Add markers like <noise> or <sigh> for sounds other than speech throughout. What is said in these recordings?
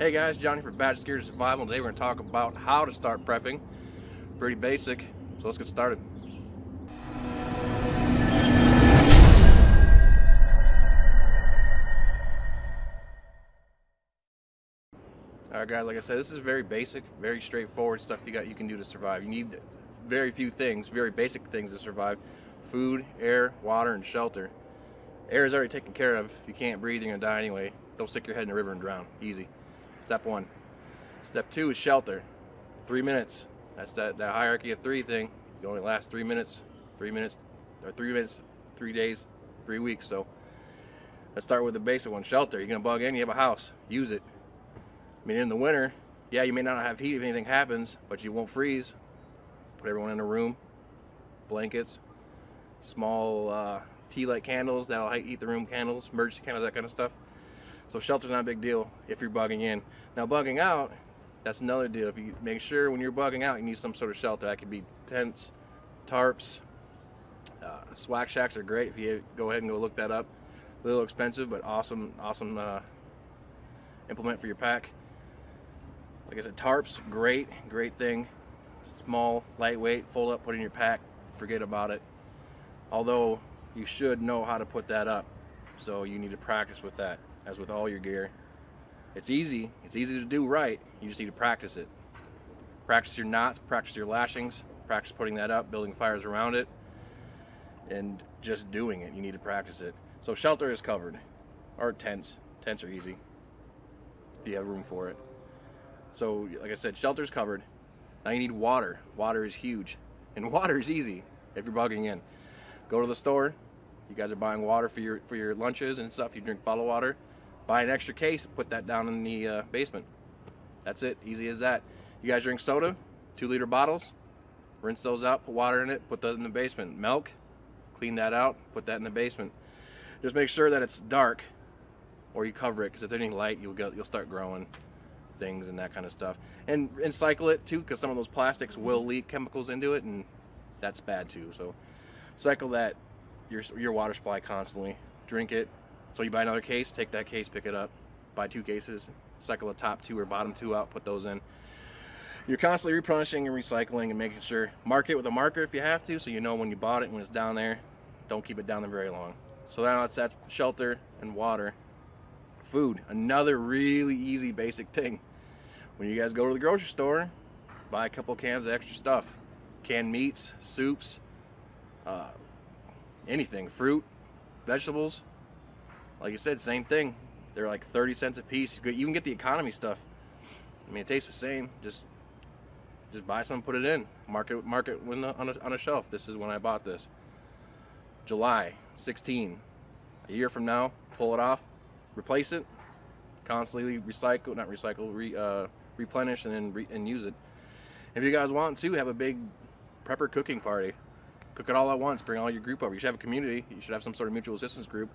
Hey guys, Johnny from Badge Gear Survival. Today we're going to talk about how to start prepping. Pretty basic, so let's get started. Alright guys, like I said, this is very basic, very straightforward stuff you got you can do to survive. You need very few things, very basic things to survive. Food, air, water, and shelter. Air is already taken care of. If you can't breathe, you're going to die anyway. Don't stick your head in the river and drown. Easy. Step one. Step two is shelter. Three minutes. That's that, that hierarchy of three thing. You only last three minutes, three minutes, or three minutes, three days, three weeks. So let's start with the basic one. Shelter. You're gonna bug in, you have a house. Use it. I mean in the winter, yeah, you may not have heat if anything happens, but you won't freeze. Put everyone in a room, blankets, small uh, tea light candles that'll heat the room candles, emergency candles, that kind of stuff. So shelter's not a big deal if you're bugging in. Now bugging out, that's another deal. If you make sure when you're bugging out, you need some sort of shelter. That could be tents, tarps, uh, swag shacks are great. If you go ahead and go look that up, a little expensive, but awesome, awesome uh, implement for your pack. Like I said, tarps, great, great thing. Small, lightweight, fold up, put in your pack, forget about it. Although you should know how to put that up, so you need to practice with that as with all your gear. It's easy. It's easy to do right. You just need to practice it. Practice your knots, practice your lashings, practice putting that up, building fires around it, and just doing it. You need to practice it. So shelter is covered. Or tents. Tents are easy. If you have room for it. So like I said, shelter's covered. Now you need water. Water is huge. And <laughs> water is easy if you're bugging in. Go to the store. You guys are buying water for your for your lunches and stuff. You drink bottled water buy an extra case, put that down in the uh, basement. That's it, easy as that. You guys drink soda, two liter bottles, rinse those out, put water in it, put those in the basement. Milk, clean that out, put that in the basement. Just make sure that it's dark or you cover it because if there's any light, you'll get, you'll start growing things and that kind of stuff. And, and cycle it too because some of those plastics will leak chemicals into it and that's bad too. So cycle that your, your water supply constantly. Drink it, so you buy another case, take that case, pick it up, buy two cases, cycle the top two or bottom two out, put those in. You're constantly replenishing and recycling and making sure, mark it with a marker if you have to, so you know when you bought it, and when it's down there, don't keep it down there very long. So now it's that shelter and water. Food, another really easy basic thing. When you guys go to the grocery store, buy a couple cans of extra stuff. Canned meats, soups, uh, anything, fruit, vegetables, like you said, same thing. They're like 30 cents a piece. You can get the economy stuff. I mean, it tastes the same. Just just buy some, put it in. Mark it, mark it on, a, on a shelf. This is when I bought this. July 16. A year from now, pull it off, replace it, constantly recycle, not recycle, re, uh, replenish, and then re, and use it. If you guys want to have a big prepper cooking party, cook it all at once. Bring all your group over. You should have a community. You should have some sort of mutual assistance group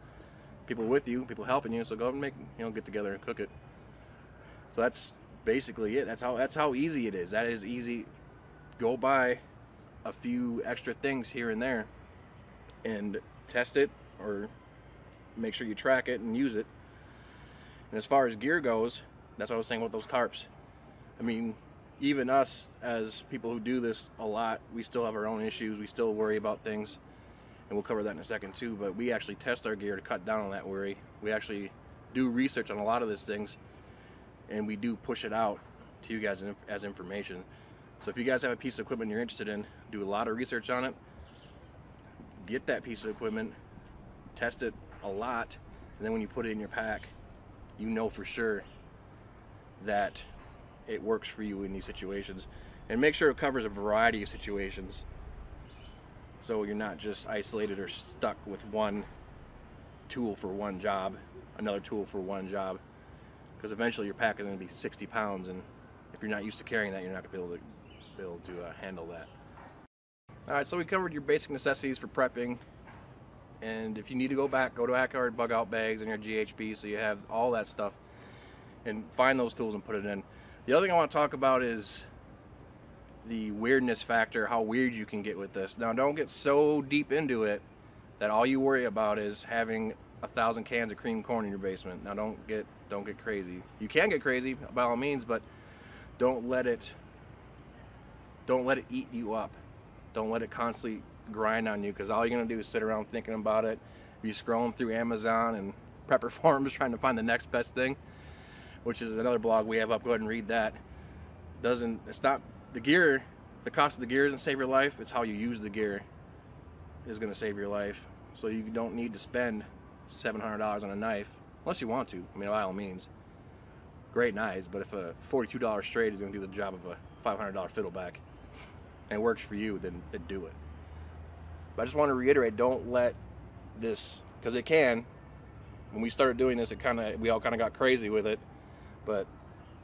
people with you, people helping you. So go and make you know get together and cook it. So that's basically it. That's how that's how easy it is. That is easy. Go buy a few extra things here and there and test it or make sure you track it and use it. And as far as gear goes, that's what I was saying about those tarps. I mean, even us as people who do this a lot, we still have our own issues. We still worry about things and we'll cover that in a second too, but we actually test our gear to cut down on that worry. We actually do research on a lot of these things, and we do push it out to you guys as information. So if you guys have a piece of equipment you're interested in, do a lot of research on it, get that piece of equipment, test it a lot, and then when you put it in your pack, you know for sure that it works for you in these situations. And make sure it covers a variety of situations so you're not just isolated or stuck with one tool for one job, another tool for one job. Because eventually your pack is going to be 60 pounds, and if you're not used to carrying that, you're not going to be able to be able to uh, handle that. All right, so we covered your basic necessities for prepping, and if you need to go back, go to ACARD bug out bags and your GHB, so you have all that stuff, and find those tools and put it in. The other thing I want to talk about is the weirdness factor, how weird you can get with this. Now don't get so deep into it that all you worry about is having a thousand cans of cream corn in your basement. Now don't get Don't get crazy. You can get crazy by all means, but don't let it don't let it eat you up. Don't let it constantly grind on you because all you're gonna do is sit around thinking about it. Be scrolling through Amazon and <laughs> prepper forums trying to find the next best thing, which is another blog we have up. Go ahead and read that. Doesn't it's not the gear, the cost of the gear doesn't save your life. It's how you use the gear is gonna save your life. So you don't need to spend $700 on a knife unless you want to. I mean, by all means, great knives. But if a $42 straight is gonna do the job of a $500 fiddleback and it works for you, then, then do it. But I just want to reiterate, don't let this, because it can. When we started doing this, it kind of we all kind of got crazy with it, but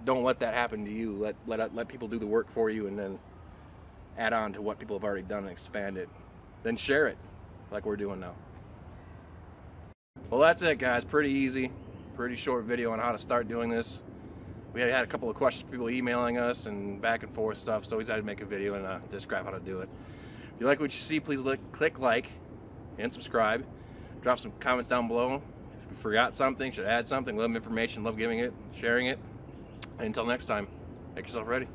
don't let that happen to you. Let let let people do the work for you, and then add on to what people have already done and expand it. Then share it, like we're doing now. Well, that's it, guys. Pretty easy, pretty short video on how to start doing this. We had a couple of questions, people emailing us and back and forth stuff, so we decided to make a video and uh, describe how to do it. If you like what you see, please click like and subscribe. Drop some comments down below. If you forgot something, should add something, love information, love giving it, sharing it. Until next time, make yourself ready.